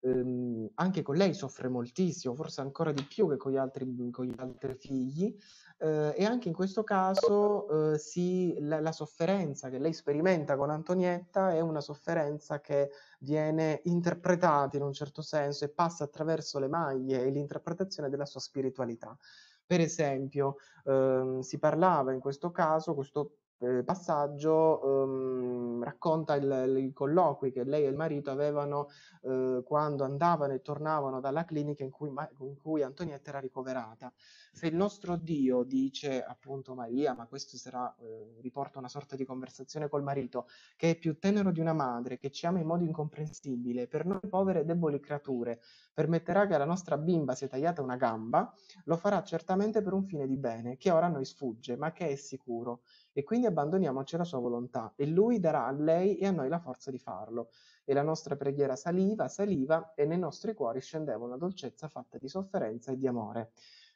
um, anche con lei soffre moltissimo, forse ancora di più che con gli altri, con gli altri figli, eh, e anche in questo caso eh, si, la, la, sofferenza che lei sperimenta con Antonietta è una sofferenza che viene interpretata in un certo senso e passa attraverso le maglie e l'interpretazione della sua spiritualità. Per esempio, ehm, si parlava in questo caso, questo passaggio um, racconta i colloqui che lei e il marito avevano eh, quando andavano e tornavano dalla clinica in cui, in cui, Antonietta era ricoverata. Se il nostro Dio dice appunto Maria, ma questo sarà, eh, riporta una sorta di conversazione col marito, che è più tenero di una madre, che ci ama in modo incomprensibile, per noi povere e deboli creature, permetterà che alla nostra bimba sia tagliata una gamba, lo farà certamente per un fine di bene, che ora a noi sfugge, ma che è sicuro e quindi abbandoniamoci alla sua volontà e lui darà a lei e a noi la forza di farlo. E la nostra preghiera saliva, saliva e nei nostri cuori scendeva una dolcezza fatta di sofferenza e di amore.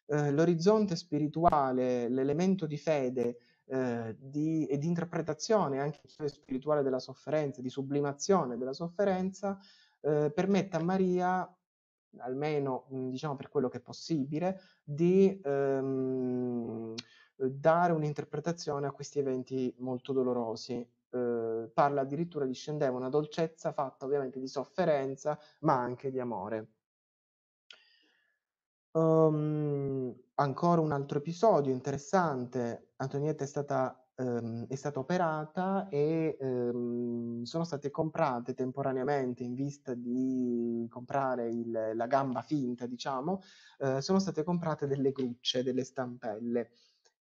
Eh, l'orizzonte spirituale, l'elemento di fede eh, di, e di interpretazione anche spirituale della sofferenza, di sublimazione della sofferenza, eh, permette a Maria almeno diciamo per quello che è possibile, di ehm, dare un'interpretazione a questi eventi molto dolorosi. Eh, parla addirittura di scendeva una dolcezza fatta ovviamente di sofferenza, ma anche di amore. Um, ancora un altro episodio interessante. Antonietta è stata, um, è stata operata e um, sono state comprate temporaneamente in vista di comprare il, la gamba finta, diciamo, uh, sono state comprate delle grucce, delle stampelle.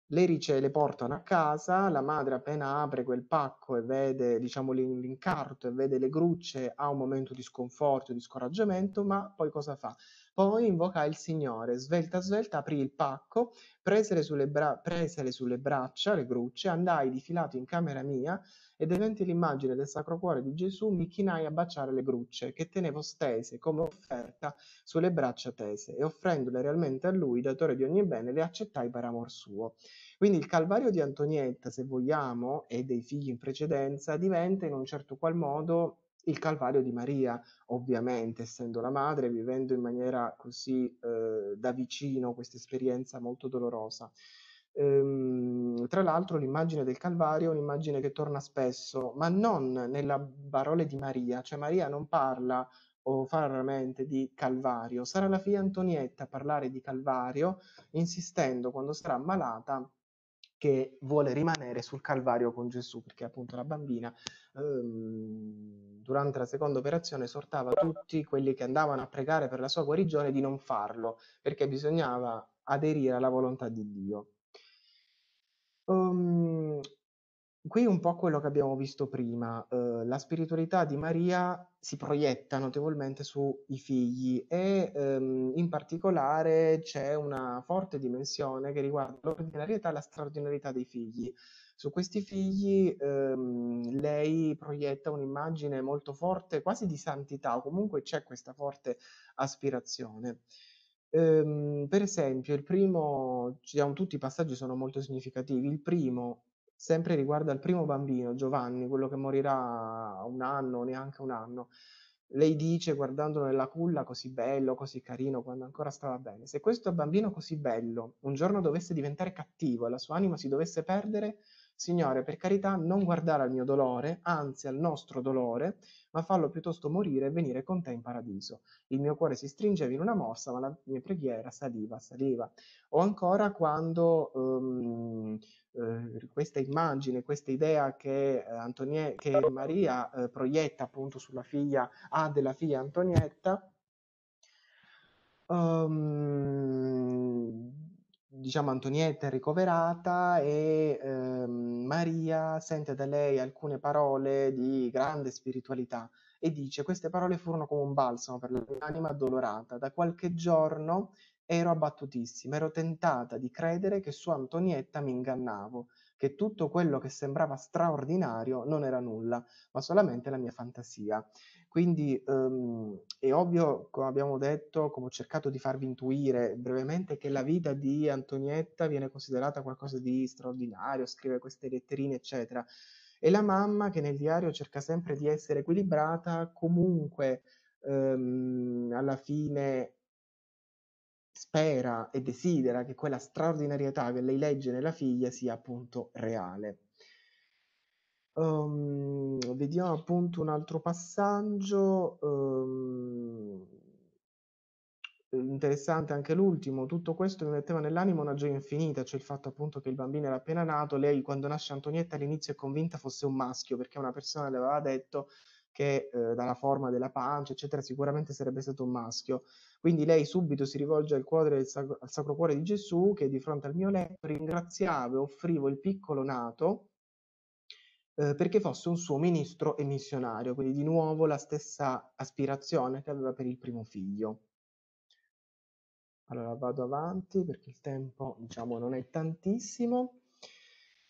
Le rice le portano a casa, la madre appena apre quel pacco e vede, diciamo, l'incarto e vede le grucce, ha un momento di sconforto, di scoraggiamento, ma poi cosa fa? Poi invoca il Signore, svelta svelta, aprì il pacco, presele sulle, bra- presele sulle braccia, le grucce, andai difilato in camera mia e davanti l'immagine del Sacro Cuore di Gesù mi chinai a baciare le grucce che tenevo stese come offerta sulle braccia tese e offrendole realmente a lui, datore di ogni bene, le accettai per amor suo. Quindi il Calvario di Antonietta, se vogliamo, e dei figli in precedenza, diventa in un certo qual modo il Calvario di Maria, ovviamente, essendo la madre, vivendo in maniera così eh, da vicino questa esperienza molto dolorosa. Ehm, tra l'altro l'immagine del Calvario è un'immagine che torna spesso, ma non nelle parole di Maria, cioè Maria non parla o fa raramente di Calvario, sarà la figlia Antonietta a parlare di Calvario, insistendo quando sarà ammalata che vuole rimanere sul Calvario con Gesù, perché appunto la bambina ehm, durante la seconda operazione esortava tutti quelli che andavano a pregare per la sua guarigione di non farlo, perché bisognava aderire alla volontà di Dio. Um, Qui un po' quello che abbiamo visto prima, eh, la spiritualità di Maria si proietta notevolmente sui figli e ehm, in particolare c'è una forte dimensione che riguarda l'ordinarietà e la straordinarietà dei figli. Su questi figli ehm, lei proietta un'immagine molto forte, quasi di santità, o comunque c'è questa forte aspirazione. Ehm, per esempio, il primo, diciamo, tutti i passaggi sono molto significativi. Il primo sempre riguardo al primo bambino, Giovanni, quello che morirà un anno, neanche un anno. Lei dice, guardandolo nella culla, così bello, così carino, quando ancora stava bene, se questo bambino così bello un giorno dovesse diventare cattivo e la sua anima si dovesse perdere, Signore, per carità, non guardare al mio dolore, anzi al nostro dolore, ma fallo piuttosto morire e venire con te in paradiso. Il mio cuore si stringeva in una morsa, ma la mia preghiera saliva, saliva. O ancora quando um, eh, questa immagine, questa idea che, eh, Antonie- che Maria eh, proietta appunto sulla figlia, ha della figlia Antonietta, um, diciamo Antonietta è ricoverata e ehm, Maria sente da lei alcune parole di grande spiritualità e dice queste parole furono come un balsamo per l'anima addolorata. Da qualche giorno ero abbattutissima, ero tentata di credere che su Antonietta mi ingannavo, che tutto quello che sembrava straordinario non era nulla, ma solamente la mia fantasia. Quindi um, è ovvio, come abbiamo detto, come ho cercato di farvi intuire brevemente, che la vita di Antonietta viene considerata qualcosa di straordinario, scrive queste letterine, eccetera. E la mamma che nel diario cerca sempre di essere equilibrata, comunque um, alla fine spera e desidera che quella straordinarietà che lei legge nella figlia sia appunto reale. Um, vediamo appunto un altro passaggio. Um, interessante anche l'ultimo, tutto questo mi metteva nell'animo una gioia infinita, cioè il fatto appunto che il bambino era appena nato, lei quando nasce Antonietta all'inizio è convinta fosse un maschio perché una persona le aveva detto che eh, dalla forma della pancia eccetera sicuramente sarebbe stato un maschio, quindi lei subito si rivolge al, cuore sacro, al Sacro Cuore di Gesù che di fronte al mio letto ringraziava e offrivo il piccolo nato eh, perché fosse un suo ministro e missionario, quindi di nuovo la stessa aspirazione che aveva per il primo figlio. Allora vado avanti perché il tempo, diciamo, non è tantissimo.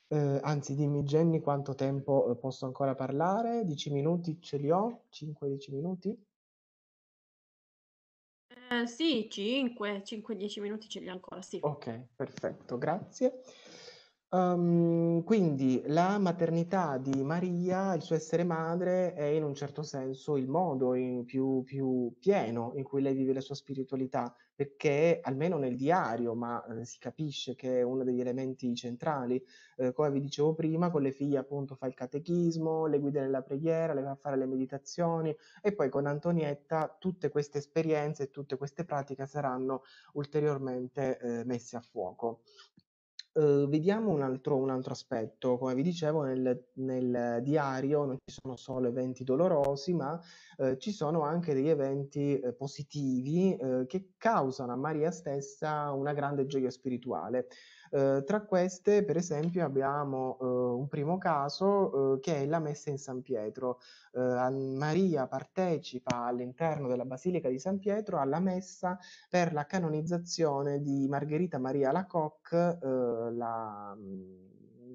Eh, anzi, dimmi Jenny quanto tempo eh, posso ancora parlare? 10 minuti ce li ho? 5-10 minuti? Eh, sì, 5, 5-10 minuti ce li ho ancora, sì. Ok, perfetto, grazie. Um, quindi la maternità di Maria, il suo essere madre, è in un certo senso il modo più, più, pieno in cui lei vive la sua spiritualità, perché almeno nel diario, ma eh, si capisce che è uno degli elementi centrali, eh, come vi dicevo prima, con le figlie appunto fa il catechismo, le guida nella preghiera, le fa fare le meditazioni e poi con Antonietta tutte queste esperienze e tutte queste pratiche saranno ulteriormente eh, messe a fuoco. Uhm, vediamo un altro un altro aspetto. Come vi dicevo nel nel diario non ci sono solo eventi dolorosi, ma, uhm, ci sono anche degli eventi, uhm, positivi, che causano a Maria stessa una grande gioia spirituale. Uhm, tra queste, per esempio, abbiamo, uhm, un primo caso, uhm, che è la messa in San Pietro. Uhm, Maria partecipa all'interno della Basilica di San Pietro alla messa per la canonizzazione di Margherita Maria Alacoque, uhm, la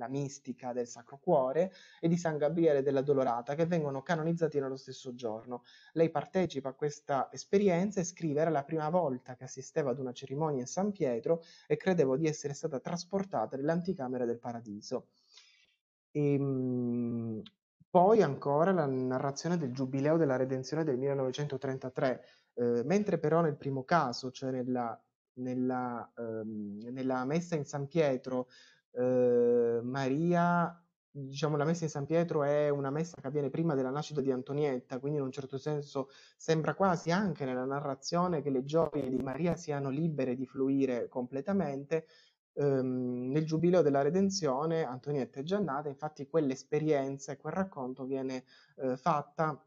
mhmm, la mistica del Sacro Cuore e di San Gabriele della Dolorata, che vengono canonizzati nello stesso giorno. Lei partecipa a questa esperienza e scrive: Era la prima volta che assistevo ad una cerimonia in San Pietro e credevo di essere stata trasportata nell'anticamera del paradiso. E, ehm, poi ancora la narrazione del Giubileo della Redenzione del 1933, eh, mentre però nel primo caso, cioè nella, nella, ehm, nella messa in San Pietro, eh, Maria, diciamo la messa in San Pietro è una messa che avviene prima della nascita di Antonietta, quindi in un certo senso sembra quasi anche nella narrazione che le gioie di Maria siano libere di fluire completamente, ehm, nel Giubileo della Redenzione Antonietta è già nata, infatti quell'esperienza e quel racconto viene eh, fatta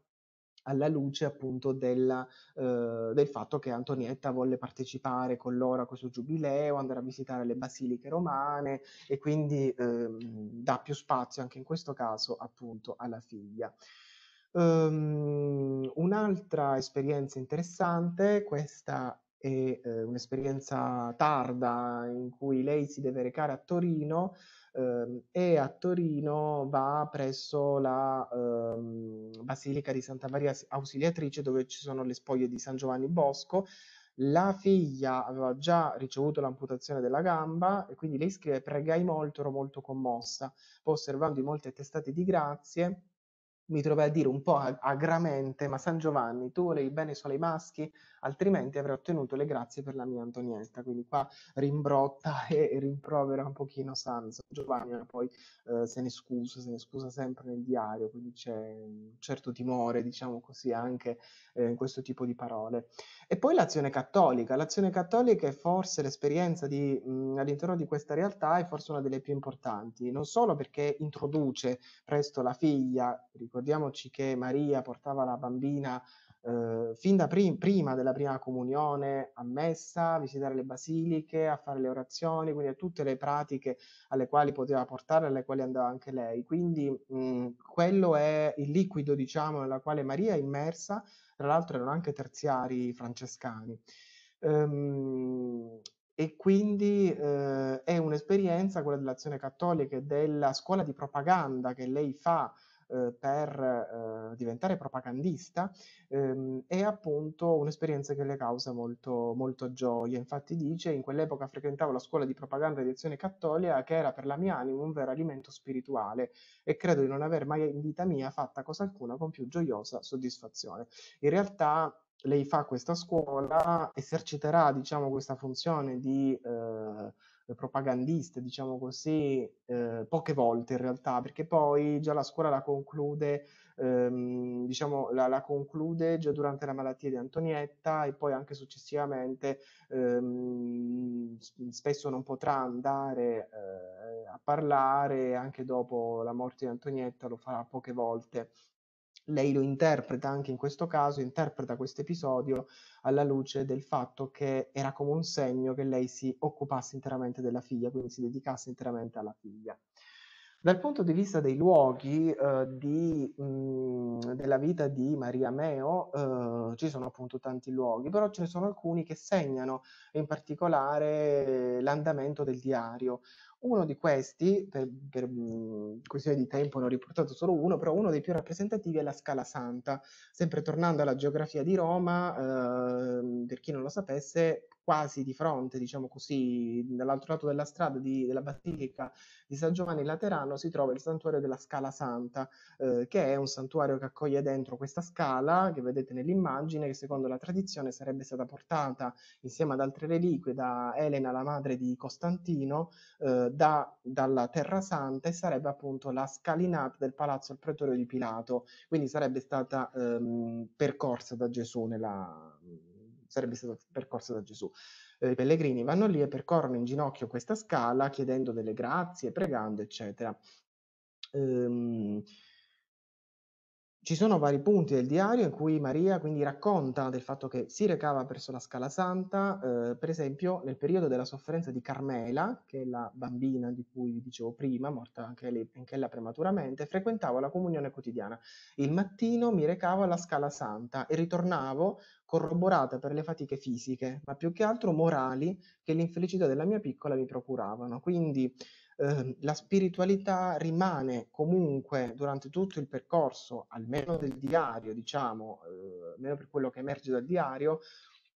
alla luce appunto della, eh, del fatto che Antonietta volle partecipare con loro a questo giubileo, andare a visitare le basiliche romane e quindi eh, dà più spazio anche in questo caso appunto alla figlia. Um, un'altra esperienza interessante, questa è eh, un'esperienza tarda in cui lei si deve recare a Torino eh, e a Torino va presso la eh, Basilica di Santa Maria Ausiliatrice dove ci sono le spoglie di San Giovanni Bosco. La figlia aveva già ricevuto l'amputazione della gamba e quindi lei scrive pregai molto, ero molto commossa, osservando i molti attestati di grazie mi trovai a dire un po' agramente, ma San Giovanni, tu volevi bene solo ai maschi, altrimenti avrei ottenuto le grazie per la mia Antonietta. Quindi qua rimbrotta e rimprovera un pochino San, Giovanni, ma poi eh, se ne scusa, se ne scusa sempre nel diario, quindi c'è un certo timore, diciamo così, anche eh, in questo tipo di parole. E poi l'azione cattolica. L'azione cattolica è forse l'esperienza di, mh, all'interno di questa realtà è forse una delle più importanti, non solo perché introduce presto la figlia, ricordiamoci che Maria portava la bambina eh, fin da prim- prima della prima comunione a messa, a visitare le basiliche, a fare le orazioni, quindi a tutte le pratiche alle quali poteva portare, alle quali andava anche lei. Quindi mh, quello è il liquido, diciamo, nella quale Maria è immersa tra l'altro erano anche terziari francescani. Ehm, e quindi eh, è un'esperienza, quella dell'azione cattolica e della scuola di propaganda che lei fa eh, per eh, diventare propagandista ehm, è appunto un'esperienza che le causa molto, molto gioia. Infatti dice, in quell'epoca frequentavo la scuola di propaganda di azione cattolica che era per la mia anima un vero alimento spirituale e credo di non aver mai in vita mia fatta cosa alcuna con più gioiosa soddisfazione. In realtà lei fa questa scuola, eserciterà diciamo questa funzione di eh, propagandiste, diciamo così, eh, poche volte in realtà, perché poi già la scuola la conclude, ehm, diciamo, la, la, conclude già durante la malattia di Antonietta e poi anche successivamente ehm, spesso non potrà andare eh, a parlare, anche dopo la morte di Antonietta lo farà poche volte lei lo interpreta anche in questo caso, interpreta questo episodio alla luce del fatto che era come un segno che lei si occupasse interamente della figlia, quindi si dedicasse interamente alla figlia. Dal punto di vista dei luoghi eh, di, mh, della vita di Maria Meo, eh, ci sono appunto tanti luoghi, però ce ne sono alcuni che segnano in particolare l'andamento del diario. Uno di questi, per, per mh, questione di tempo ne ho riportato solo uno, però uno dei più rappresentativi è la Scala Santa. Sempre tornando alla geografia di Roma, eh, per chi non lo sapesse, quasi di fronte, diciamo così, dall'altro lato della strada di, della Basilica di San Giovanni Laterano si trova il santuario della Scala Santa, eh, che è un santuario che accoglie dentro questa scala che vedete nell'immagine, che secondo la tradizione sarebbe stata portata insieme ad altre reliquie da Elena, la madre di Costantino, eh, da, dalla Terra Santa e sarebbe appunto la scalinata del palazzo al pretorio di Pilato, quindi sarebbe stata ehm, percorsa da Gesù nella sarebbe stata percorsa da Gesù. Eh, I pellegrini vanno lì e percorrono in ginocchio questa scala chiedendo delle grazie, pregando, eccetera. Ehm, ci sono vari punti del diario in cui Maria quindi racconta del fatto che si recava verso la Scala Santa, eh, per esempio nel periodo della sofferenza di Carmela, che è la bambina di cui vi dicevo prima, morta anche lei, anche prematuramente, frequentavo la comunione quotidiana. Il mattino mi recavo alla Scala Santa e ritornavo corroborata per le fatiche fisiche, ma più che altro morali che l'infelicità della mia piccola mi procuravano. Quindi eh, la spiritualità rimane comunque durante tutto il percorso, almeno del diario, diciamo, eh, almeno per quello che emerge dal diario,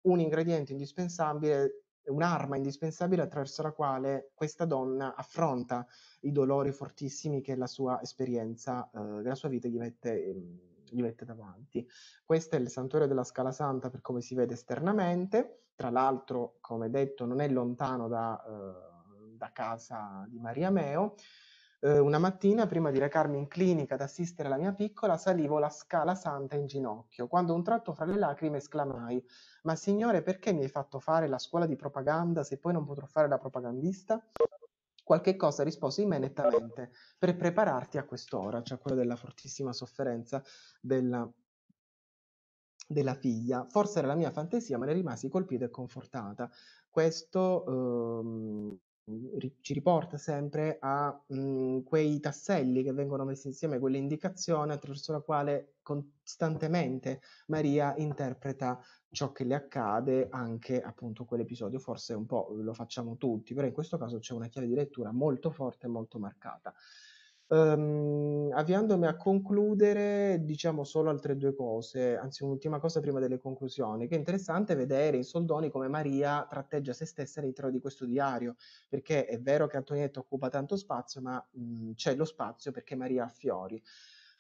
un ingrediente indispensabile, un'arma indispensabile attraverso la quale questa donna affronta i dolori fortissimi che la sua esperienza, eh, la sua vita gli mette, ehm, gli mette davanti. Questo è il santuario della Scala Santa per come si vede esternamente, tra l'altro, come detto, non è lontano da eh, da casa di Maria Meo. Eh, una mattina, prima di recarmi in clinica ad assistere la mia piccola, salivo la scala santa in ginocchio, quando un tratto fra le lacrime esclamai Ma signore, perché mi hai fatto fare la scuola di propaganda se poi non potrò fare la propagandista? Qualche cosa risposi in me nettamente per prepararti a quest'ora, cioè quella della fortissima sofferenza della, della figlia. Forse era la mia fantasia, ma ne rimasi colpita e confortata. Questo ehm, ci riporta sempre a mh, mhmm, quei tasselli che vengono messi insieme, quell'indicazione attraverso la quale costantemente Maria interpreta ciò che le accade anche appunto quell'episodio. Forse un po' lo facciamo tutti, però in questo caso c'è una chiave di lettura molto forte e molto marcata. Um, avviandomi a concludere, diciamo solo altre due cose, anzi un'ultima cosa prima delle conclusioni, che è interessante vedere in soldoni come Maria tratteggia se stessa all'interno di questo diario, perché è vero che Antonietta occupa tanto spazio, ma mh, c'è lo spazio perché Maria ha fiori.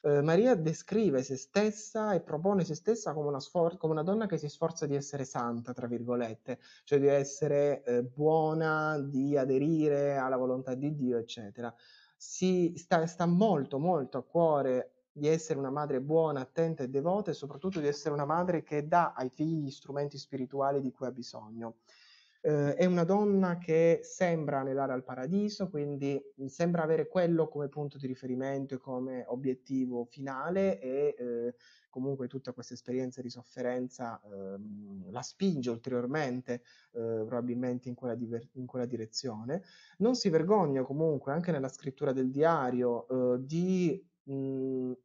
Uh, Maria descrive se stessa e propone se stessa come una, sfor- come una, donna che si sforza di essere santa, tra virgolette, cioè di essere eh, buona, di aderire alla volontà di Dio, eccetera si sta, sta molto molto a cuore di essere una madre buona, attenta e devota e soprattutto di essere una madre che dà ai figli gli strumenti spirituali di cui ha bisogno. Eh, è una donna che sembra anelare al paradiso, quindi sembra avere quello come punto di riferimento e come obiettivo finale e eh, comunque tutta questa esperienza di sofferenza ehm, la spinge ulteriormente eh, probabilmente in quella, diver- in quella, direzione. Non si vergogna comunque anche nella scrittura del diario di mh,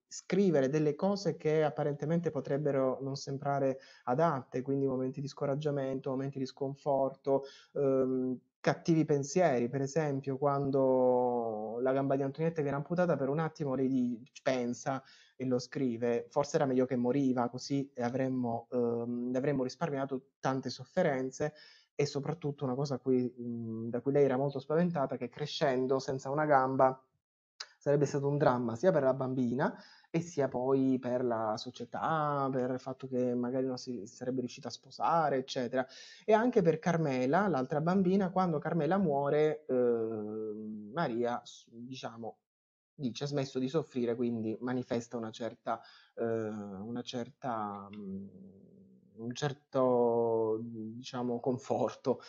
scrivere delle cose che apparentemente potrebbero non sembrare adatte, quindi momenti di scoraggiamento, momenti di sconforto, ehm, cattivi pensieri, per esempio quando la gamba di Antonietta viene amputata per un attimo lei pensa e lo scrive, forse era meglio che moriva, così avremmo, ehm, avremmo risparmiato tante sofferenze e soprattutto una cosa cui, mh, da cui lei era molto spaventata, che crescendo senza una gamba sarebbe stato un dramma sia per la bambina e sia poi per la società, per il fatto che magari non si sarebbe riuscita a sposare, eccetera. E anche per Carmela, l'altra bambina, quando Carmela muore, eh, Maria, diciamo, dice ha smesso di soffrire, quindi manifesta una certa, eh, una certa, mm, un certo, diciamo, conforto.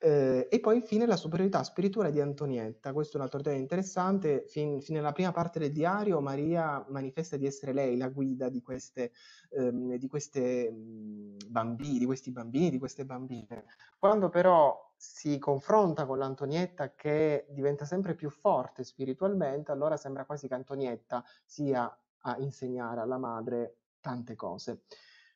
Eh, e poi infine la superiorità spirituale di Antonietta, questo è un altro tema interessante, fin, fin nella prima parte del diario Maria manifesta di essere lei la guida di, queste, ehm, di, queste, mm, bambini, di questi bambini, di queste bambine. Quando però si confronta con l'Antonietta che diventa sempre più forte spiritualmente, allora sembra quasi che Antonietta sia a insegnare alla madre tante cose.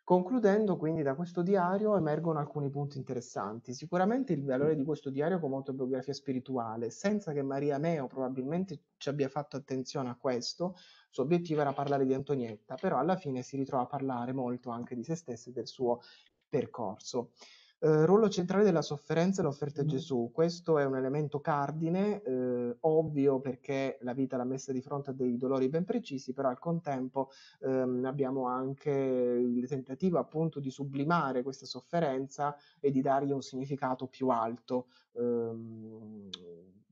Concludendo quindi da questo diario emergono alcuni punti interessanti. Sicuramente il valore di questo diario come autobiografia spirituale, senza che Maria Meo probabilmente ci abbia fatto attenzione a questo, il suo obiettivo era parlare di Antonietta, però alla fine si ritrova a parlare molto anche di se stessa e del suo percorso. Eh, ruolo centrale della sofferenza e l'offerta a Gesù. Questo è un elemento cardine, eh, ovvio perché la vita l'ha messa di fronte a dei dolori ben precisi, però al contempo ehm, abbiamo anche il tentativo appunto di sublimare questa sofferenza e di dargli un significato più alto. Ehm,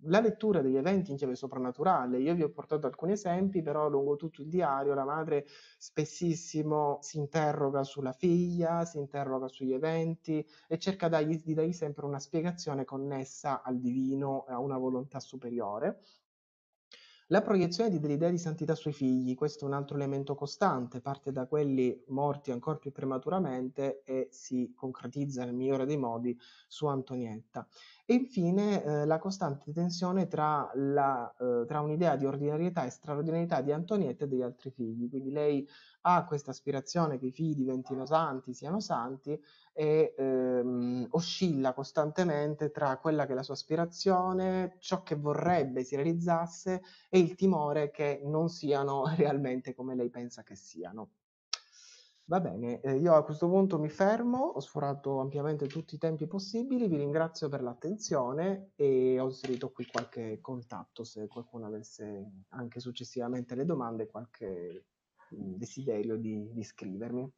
la lettura degli eventi in chiave soprannaturale, io vi ho portato alcuni esempi, però lungo tutto il diario la madre spessissimo si interroga sulla figlia, si interroga sugli eventi e cerca di dargli sempre una spiegazione connessa al divino, a una volontà superiore. La proiezione dell'idea di santità sui figli, questo è un altro elemento costante, parte da quelli morti ancora più prematuramente e si concretizza nel migliore dei modi su Antonietta. E infine eh, la costante tensione tra, la, eh, tra, un'idea di ordinarietà e straordinarietà di Antonietta e degli altri figli. Quindi lei ha questa aspirazione che i figli diventino santi, siano santi, e ehm, oscilla costantemente tra quella che è la sua aspirazione, ciò che vorrebbe si realizzasse e il timore che non siano realmente come lei pensa che siano. Va bene, eh, io a questo punto mi fermo, ho sforato ampiamente tutti i tempi possibili, vi ringrazio per l'attenzione e ho inserito qui qualche contatto se qualcuno avesse anche successivamente le domande, qualche mm, desiderio di, di scrivermi.